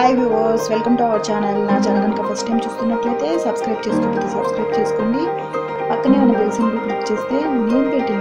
Hi viewers welcome to our channel నా channel కనుక first time చూస్తున్నట్లయితే సబ్స్క్రైబ్ చేసుకోకపోతే సబ్స్క్రైబ్ చేసుకోండి. పక్కనే ఉన్న బెల్ సింబల్ క్లిక్ చేస్తే నేను పెట్టిన